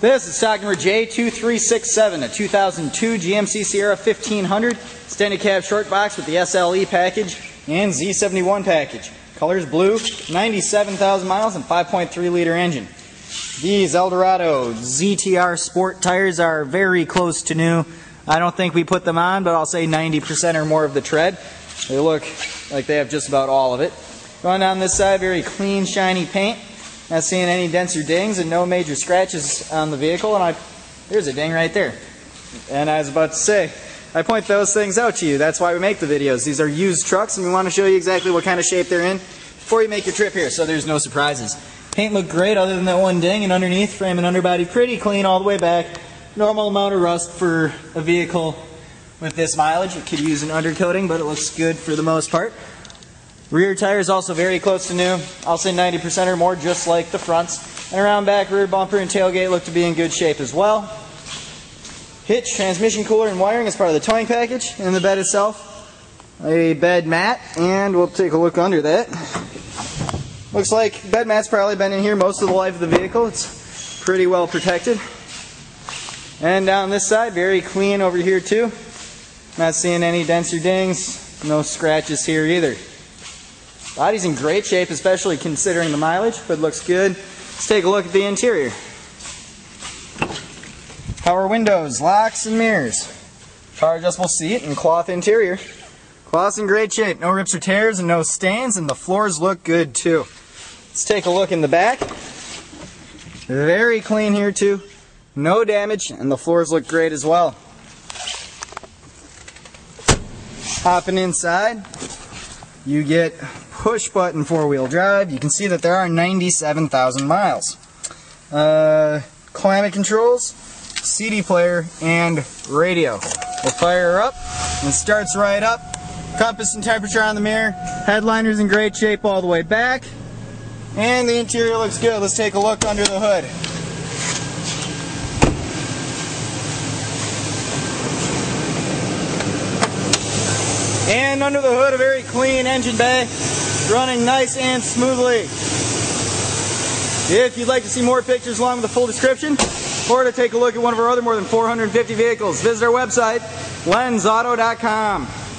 This is stock number J2367, a 2002 GMC Sierra 1500 extended cab short box with the SLE package and Z71 package. Colors blue, 97,000 miles and 5.3 liter engine. These Eldorado ZTR Sport tires are very close to new. I don't think we put them on, but I'll say 90% or more of the tread. They look like they have just about all of it. Going down this side, very clean, shiny paint. Not seeing any dents or dings and no major scratches on the vehicle. And I, there's a ding right there. And I was about to say, I point those things out to you. That's why we make the videos. These are used trucks and we want to show you exactly what kind of shape they're in before you make your trip here so there's no surprises. Paint looked great other than that one ding and underneath frame and underbody pretty clean all the way back. Normal amount of rust for a vehicle with this mileage. It could use an undercoating but it looks good for the most part. Rear tire is also very close to new. I'll say 90% or more, just like the fronts. And around back, rear bumper and tailgate look to be in good shape as well. Hitch, transmission cooler, and wiring is part of the towing package. And the bed itself, a bed mat, and we'll take a look under that. Looks like bed mat's probably been in here most of the life of the vehicle. It's pretty well protected. And down this side, very clean over here too. Not seeing any dents or dings. No scratches here either. Body's in great shape, especially considering the mileage, but looks good. Let's take a look at the interior. Power windows, locks, and mirrors. Power adjustable seat and cloth interior. Cloth's in great shape, no rips or tears and no stains, and the floors look good too. Let's take a look in the back. Very clean here too. No damage, and the floors look great as well. Hopping inside, you get push button four wheel drive. You can see that there are 97,000 miles. Uh, climate controls, CD player, and radio. We'll fire her up and starts right up. Compass and temperature on the mirror. Headliner's in great shape all the way back. And the interior looks good. Let's take a look under the hood. And under the hood, a very clean engine bay, running nice and smoothly. If you'd like to see more pictures along with the full description, or to take a look at one of our other more than 450 vehicles, visit our website, lenzauto.com.